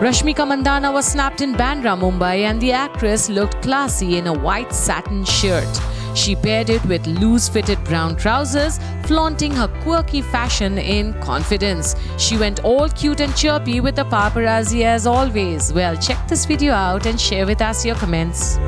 Rashmika Mandanna was snapped in Bandra, Mumbai, and the actress looked classy in a white satin shirt. She paired it with loose fitted brown trousers, flaunting her quirky fashion in confidence. She went all cute and chirpy with the paparazzi as always. Well, check this video out and share with us your comments.